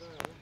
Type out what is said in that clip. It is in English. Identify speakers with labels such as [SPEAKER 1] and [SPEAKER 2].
[SPEAKER 1] there.